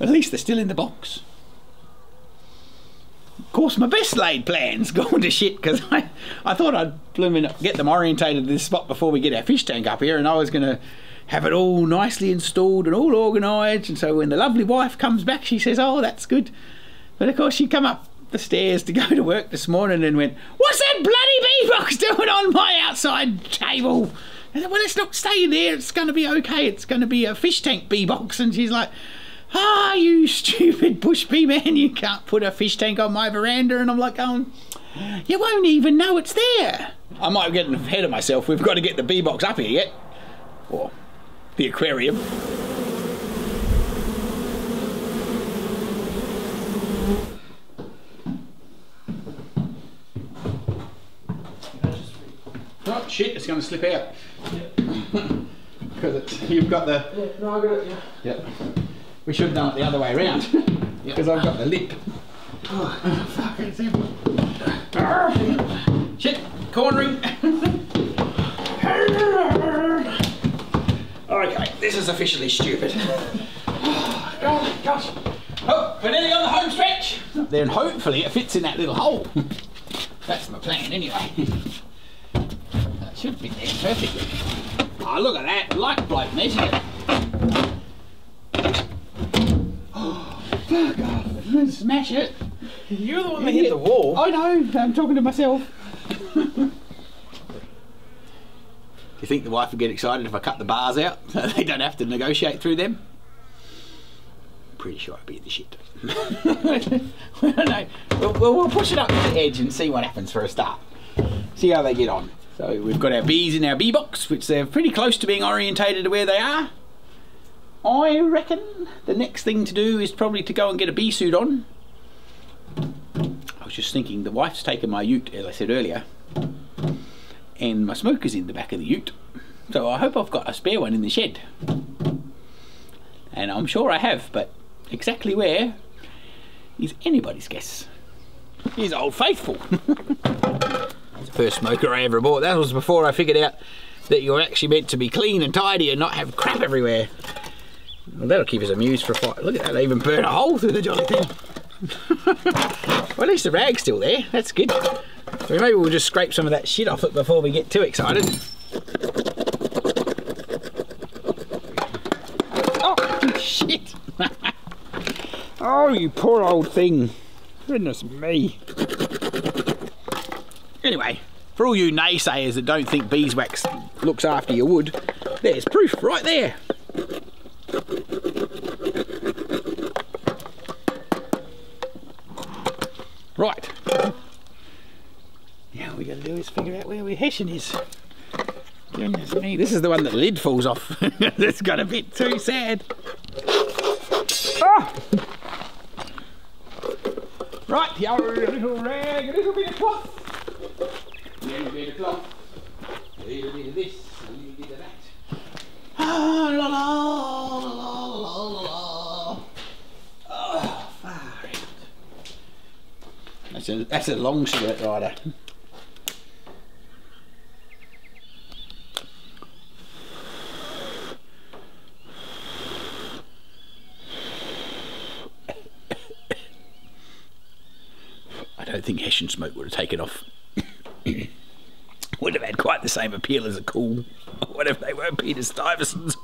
At least they're still in the box. Of course, my best laid plans gone to shit because I, I thought I'd blooming get them orientated to this spot before we get our fish tank up here, and I was going to have it all nicely installed and all organised. And so when the lovely wife comes back, she says, "Oh, that's good." But of course, she come up the stairs to go to work this morning and went, "What's that bloody bee box doing on my outside table?" I said, "Well, it's not staying there. It's going to be okay. It's going to be a fish tank bee box." And she's like. Ah, you stupid bush bee man, you can't put a fish tank on my veranda. And I'm like, going, you won't even know it's there. I might be getting ahead of myself. We've got to get the bee box up here yet. Or the aquarium. Oh shit, it's going to slip out. Because you've got the. Yeah, no, I got it, yeah. Yep. We should have done it the other way around. Because I've got the lip. Oh, fuck, it's in. Shit, cornering. okay, this is officially stupid. Oh, gosh. Oh, we're nearly on the home stretch. Then hopefully it fits in that little hole. That's my plan anyway. That should fit there perfectly. Oh, look at that, light bloke measured it. Fuck off. Smash it. You're the one that hit the wall. I know, I'm talking to myself. Do you think the wife would get excited if I cut the bars out so they don't have to negotiate through them? Pretty sure I'd be the shit. no, we'll, we'll, we'll push it up to the edge and see what happens for a start. See how they get on. So we've got our bees in our bee box, which they're pretty close to being orientated to where they are. I reckon the next thing to do is probably to go and get a bee suit on. I was just thinking the wife's taken my ute, as I said earlier, and my smoker's in the back of the ute. So I hope I've got a spare one in the shed. And I'm sure I have, but exactly where is anybody's guess. He's old faithful. First smoker I ever bought. That was before I figured out that you're actually meant to be clean and tidy and not have crap everywhere. Well, that'll keep us amused for a fight. Look at that, they even burn a hole through the jolly thing. well, at least the rag's still there. That's good. So maybe we'll just scrape some of that shit off it before we get too excited. Oh, shit. oh, you poor old thing. Goodness me. Anyway, for all you naysayers that don't think beeswax looks after your wood, there's proof right there. Right. Now all we got to do is figure hessian is. Goodness me, this is the one that the lid falls off. That's got a bit too sad. Ah! Right, your little rag, a little bit of cloth. A little bit of cloth. A little bit of this, a little bit of that. Ah, la la la la la la. Oh, out. That's a that's a long cigarette rider. Smoke would have taken off. would have had quite the same appeal as a cool, whatever they were, Peter Stuyvesant's.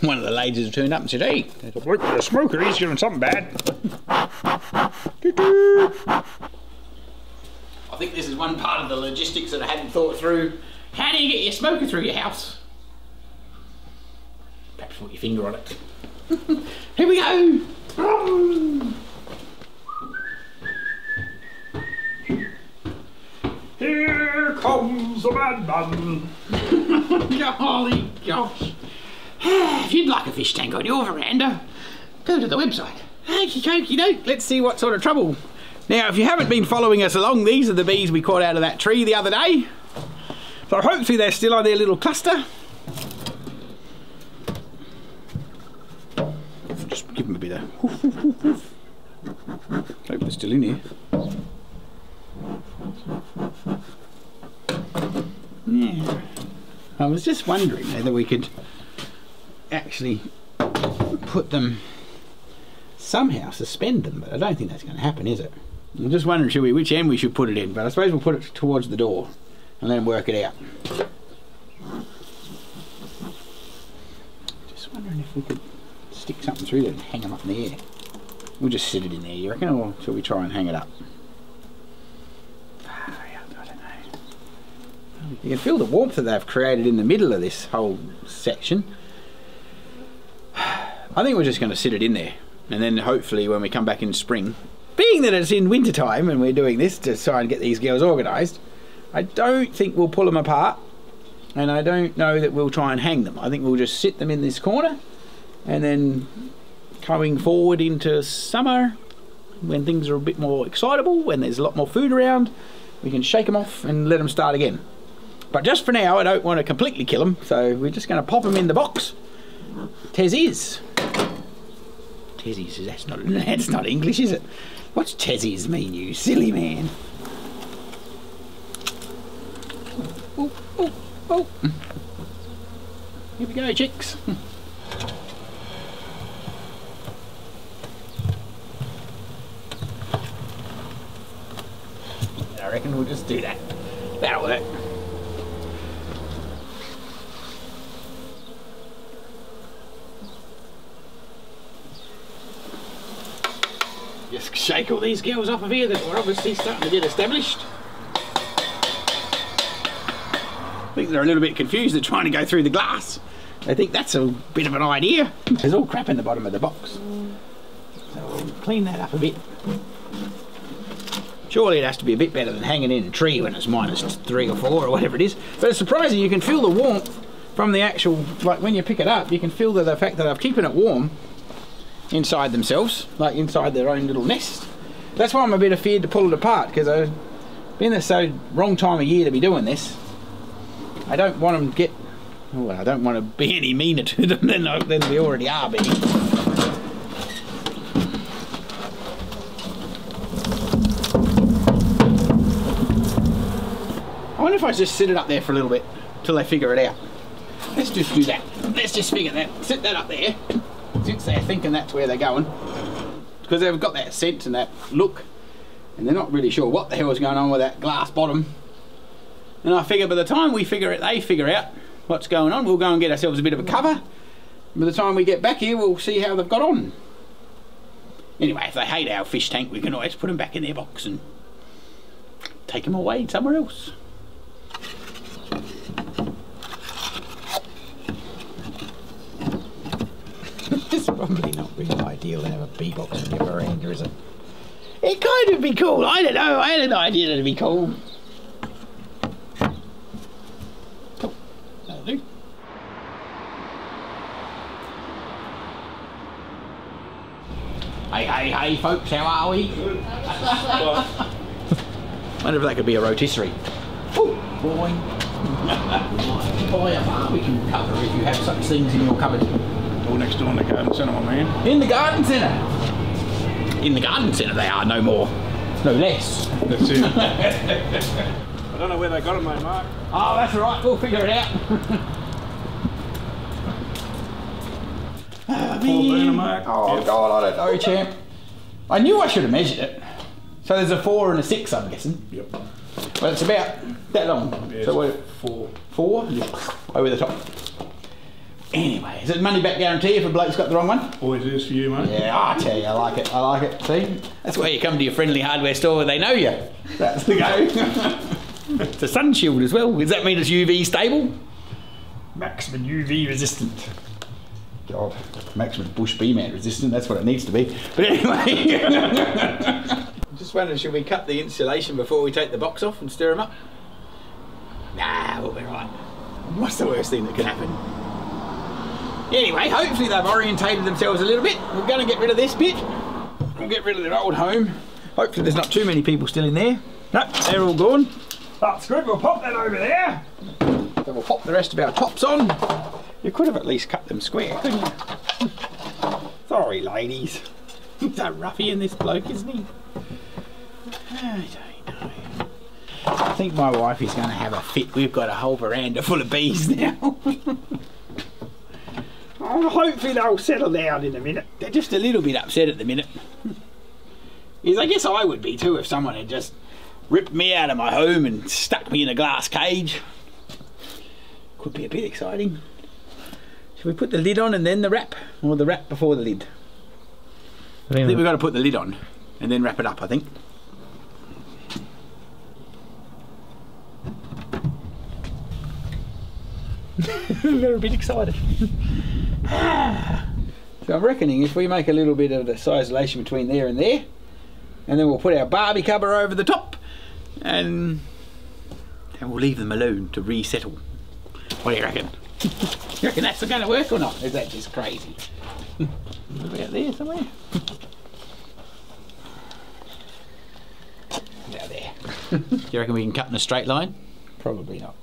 One of the ladies turned up and said, Hey, there's a bloke with a smoker, he's doing something bad. I think this is one part of the logistics that I hadn't thought through. How do you get your smoker through your house? Perhaps put your finger on it. Here we go! Here comes the madman. Golly gosh. if you'd like a fish tank on your veranda, go to the website. Okey dokey doke, let's see what sort of trouble. Now, if you haven't been following us along, these are the bees we caught out of that tree the other day. So hopefully they're still on their little cluster. Hoof. Hope they're still in here. Yeah. I was just wondering whether we could actually put them somehow suspend them, but I don't think that's going to happen, is it? I'm just wondering, should we, which end we should put it in? But I suppose we'll put it towards the door and then work it out. Just wondering if we could stick something through there and hang them up in the air. We'll just sit it in there, you reckon, or shall we try and hang it up? Ah, I don't know. You can feel the warmth that they've created in the middle of this whole section. I think we're just going to sit it in there, and then hopefully when we come back in spring, being that it's in winter time and we're doing this to try and get these girls organised, I don't think we'll pull them apart, and I don't know that we'll try and hang them. I think we'll just sit them in this corner, and then coming forward into summer, when things are a bit more excitable, when there's a lot more food around, we can shake them off and let them start again. But just for now, I don't want to completely kill them, so we're just going to pop them in the box. Tezzies. Tezzies, that's not, that's not English, is it? What's Tezzies mean, you silly man? Oh, oh, oh. Here we go, chicks. We'll just do that. That'll work. Just shake all these girls off of here that we're obviously starting to get established. I think they're a little bit confused. They're trying to go through the glass. I think that's a bit of an idea. There's all crap in the bottom of the box. So we'll clean that up a bit. Surely it has to be a bit better than hanging in a tree when it's minus three or four or whatever it is. But it's surprising, you can feel the warmth from the actual, like when you pick it up, you can feel the, the fact that I'm keeping it warm inside themselves, like inside their own little nest. That's why I'm a bit afraid to pull it apart, because I've been there so wrong time of year to be doing this. I don't want them to get, well, I don't want to be any meaner to them than, than we already are being. Wonder if I just sit it up there for a little bit till they figure it out. Let's just do that. Let's just figure that. Sit that up there. Since they're thinking that's where they're going. Because they've got that scent and that look. And they're not really sure what the hell is going on with that glass bottom. And I figure by the time we figure it, they figure out what's going on, we'll go and get ourselves a bit of a cover. By the time we get back here, we'll see how they've got on. Anyway, if they hate our fish tank, we can always put them back in their box and take them away somewhere else. it's probably not really ideal to have a bee box in your veranda, is it? It kind of be cool. I don't know. I had an idea that'd be cool. Oh. Hey, hey, hey, folks, how are we? Wonder if that could be a rotisserie. Oh, boy. Buy a barbecue cover if you have such things in your cupboard. All next door in the garden centre, my man. In the garden centre. In the garden centre they are, no more. No less. That's it. I don't know where they got them, mate, Mark. Oh, that's all right. We'll figure it out. Four burner, Mark. Oh Yep. God, I don't know, champ. I knew I should have measured it. So there's a four and a six, I'm guessing. Yep. Well, it's about that long. Yeah, so we're four. four, just over the top. Anyway, is it money back guarantee if a bloke's got the wrong one? Always is for you, mate. Yeah, I tell you, I like it. I like it. See, that's why you come to your friendly hardware store where they know you. That's the go. it's a sun shield as well. Does that mean it's UV stable? Maximum UV resistant. God, maximum bush bee man resistant. That's what it needs to be. But anyway, just wondering, should we cut the insulation before we take the box off and stir them up? Nah, we'll be right. What's the worst thing that can happen? Anyway, hopefully they've orientated themselves a little bit. We're going to get rid of this bit. We'll get rid of their old home. Hopefully there's not too many people still in there. No, they're all gone. That's good. We'll pop that over there. So we'll pop the rest of our tops on. You could have at least cut them square, couldn't you? Sorry, ladies. He's a ruffian, this bloke, isn't he? I don't know. I think my wife is going to have a fit. We've got a whole veranda full of bees now. Oh, hopefully they'll settle down in a minute. They're just a little bit upset at the minute. Is I guess I would be too if someone had just ripped me out of my home and stuck me in a glass cage. Could be a bit exciting. Should we put the lid on and then the wrap, or the wrap before the lid? I I think think we've got to put the lid on and then wrap it up. I think. They're a bit excited. so I'm reckoning if we make a little bit of the isolation between there and there, and then we'll put our Barbie cover over the top, and then we'll leave them alone to resettle. What do you reckon? you reckon that's going to work or not? Is that just crazy? About there somewhere. Now there. Do you reckon we can cut in a straight line? Probably not.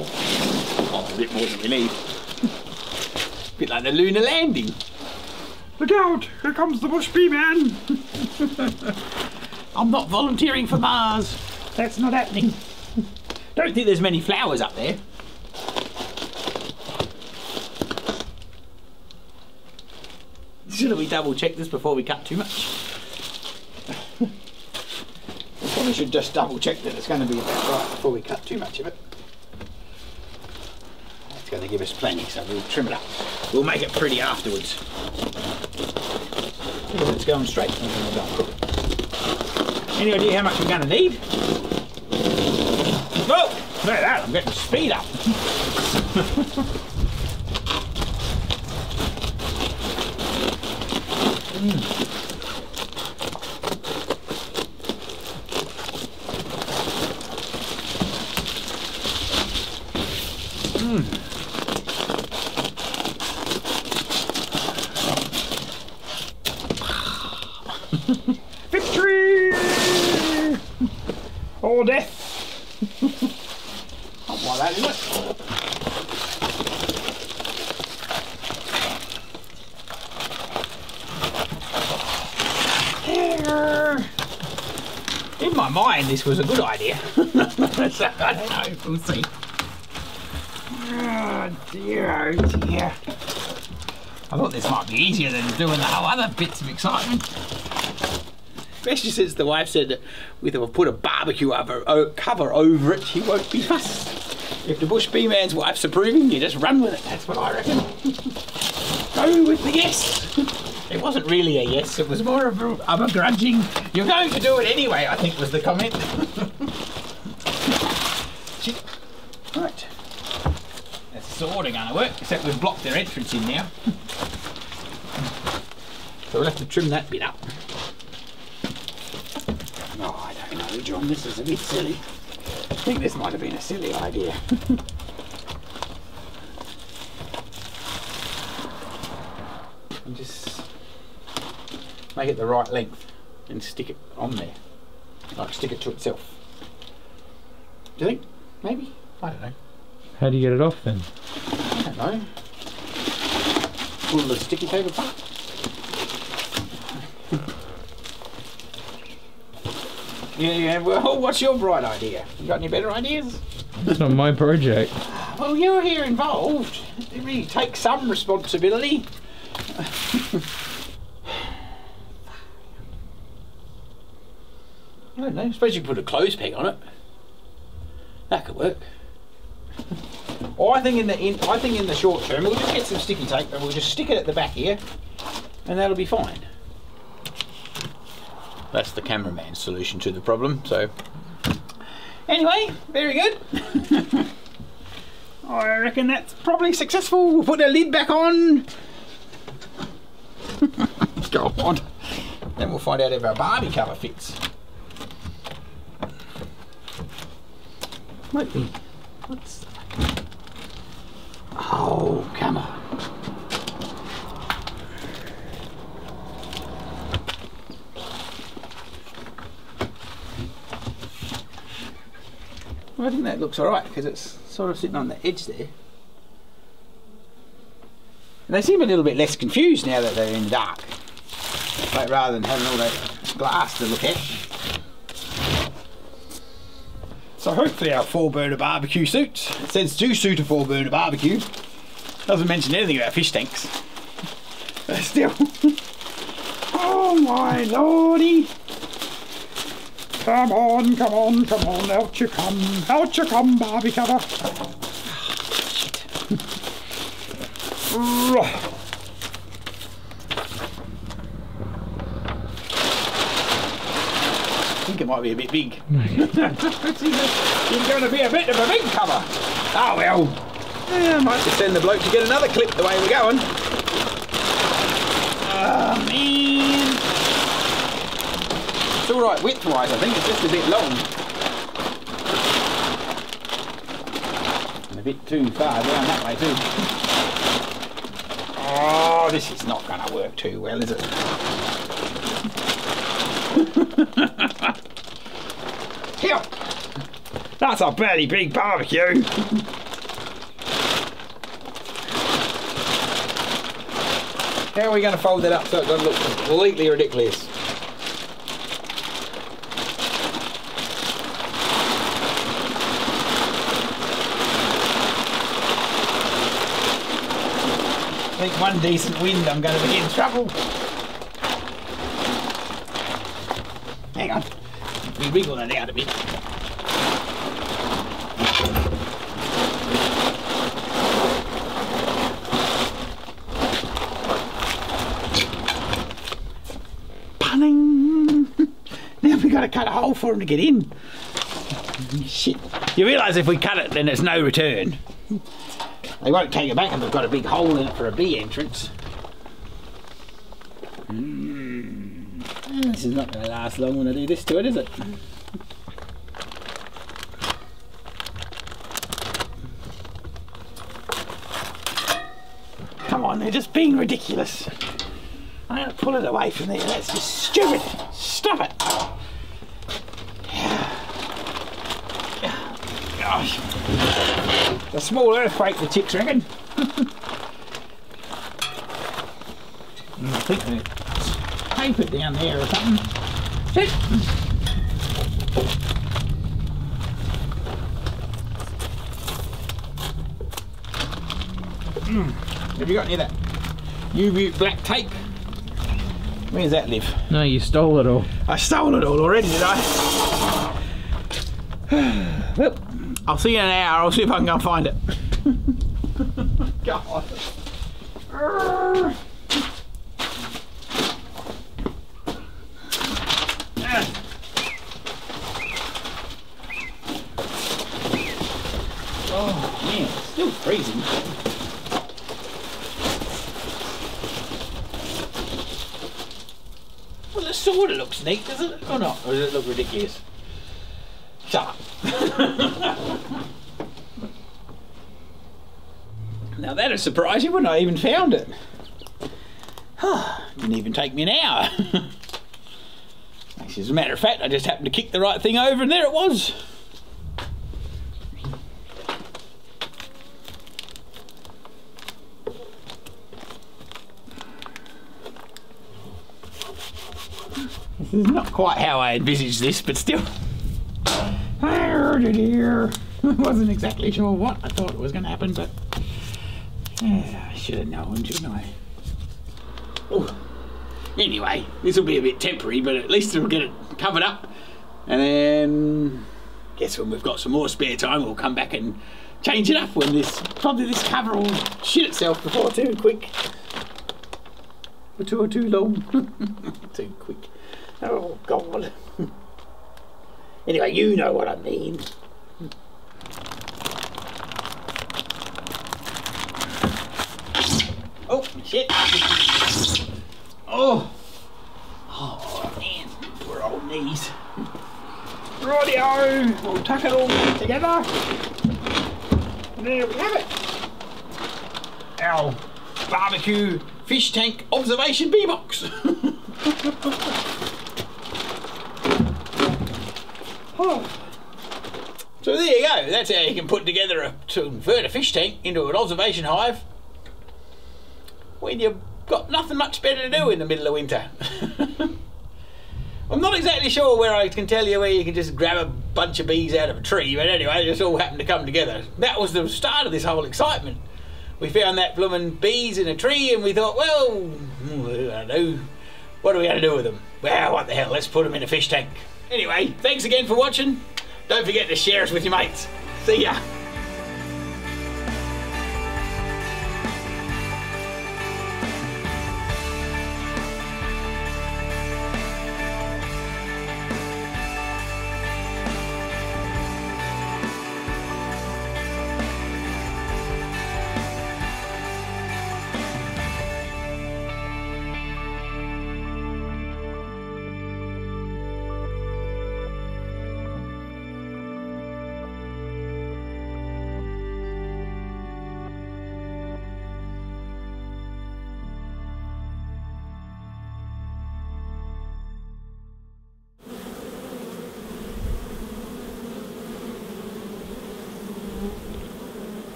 Oh, a bit more than we need. bit like the lunar landing. Look out! Here comes the bush bee man! I'm not volunteering for Mars. That's not happening. Don't think there's many flowers up there. Should we double check this before we cut too much? we probably should just double check that it's going to be about right before we cut too much of it. That's going to give us plenty, so we'll trim it up. We'll make it pretty afterwards. It's going straight. Any idea how much we're going to need? Whoa! Look at that, I'm getting speed up. Victory! Hmm. Or death! Not like that, is it? In my mind, this was a good idea. so, I don't know. We'll see. Oh dear, oh dear. I thought this might be easier than doing the whole other bits of excitement. Especially since the wife said that we will put a barbecue cover over it, he won't be fussed. If the bush bee man's wife's approving, you just run with it. That's what I reckon. Go with the yes. It wasn't really a yes. It was more of a, of a grudging. You're going to do it anyway. I think was the comment. Right. That's sort of going to work, except we've blocked their entrance in now. So we'll have to trim that bit up. Oh, I don't know, John. This is a bit silly. I think this might have been a silly idea. and just make it the right length and stick it on there. Like stick it to itself. Do you think? Maybe? I don't know. How do you get it off then? I don't know. Pull the sticky tape apart. yeah, yeah. Well, what's your bright idea? You got any better ideas? It's not my project. Well, you're here involved. You really take some responsibility. I don't know. I suppose you could put a clothes peg on it. That could work. Or I think in the in, I think in the short term we'll just get some sticky tape and we'll just stick it at the back here, and that'll be fine. That's the cameraman's solution to the problem. So, anyway, very good. I reckon that's probably successful. We'll put the lid back on. Go on. Then we'll find out if our Barbie cover fits. Might be. What's. that? Oh, come on. I think that looks alright because it's sort of sitting on the edge there. And they seem a little bit less confused now that they're in the dark. Like rather than having all that glass to look at. So hopefully our four burner barbecue suits. It says two suit a four burner barbecue. Doesn't mention anything about fish tanks. But still. oh my lordy. Come on, come on, come on, out you come, out you come, Barbie cover. Oh, I think it might be a bit big. it's going to be a bit of a big cover. Oh well. Yeah, I might just send the bloke to get another clip the way we're going. Oh man. It's alright width wise, I think it's just a bit long. And a bit too far down that way too. Oh, this is not going to work too well, is it? Here! That's a bloody big barbecue! How are we going to fold that up so it doesn't look completely ridiculous? I think one decent wind I'm going to be in trouble. Hang on. We wiggle that out a bit. Punning. Now we've got to cut a hole for him to get in. Shit. You realise if we cut it, then there's no return. They won't take it back if they've got a big hole in it for a bee entrance. Mm. This is not going to last long when I do this to it, is it? Come on, they're just being ridiculous. I'm going to pull it away from there. That's just stupid. Stop it. Gosh. A small earthquake, the chicks reckon. Mm, I think they tape it down there or something. Shit. Mm. Have you got any of that UV black tape? Where's that live? No, you stole it all. I stole it all already, did I? well, I'll see you in an hour. I'll see if I can go and find it. God. Urgh. Ah. Oh man, it's still freezing. Well, it neat, doesn't it? Oh, or not? Or does it look ridiculous? Shut up. now that is surprising when I even found it. Didn't even take me an hour. As a matter of fact, I just happened to kick the right thing over and there it was. This is not quite how I envisaged this, but still. I heard it here. I wasn't exactly sure what I thought was going to happen, but yeah, I should have known, shouldn't I? Oh. Anyway, this will be a bit temporary, but at least it'll get it covered up. And then, guess when we've got some more spare time, we'll come back and change it up when this, probably this cover will shit itself before too quick. Or too, or too long. too quick. Oh, God. Anyway, you know what I mean. Oh, shit. Oh. Oh, man. Poor old knees. Rightio. We'll tuck it all together. And there we have it. Our barbecue fish tank observation bee box. oh. So there you go. That's how you can put together a to convert a fish tank into an observation hive when you've got nothing much better to do in the middle of winter. I'm not exactly sure where I can tell you where you can just grab a bunch of bees out of a tree, but anyway, it just all happened to come together. That was the start of this whole excitement. We found that blooming bees in a tree, and we thought, well, hmm, I don't know, what are we going to do with them? Well, what the hell? Let's put them in a fish tank. Anyway, thanks again for watching. Don't forget to share us with your mates. See ya.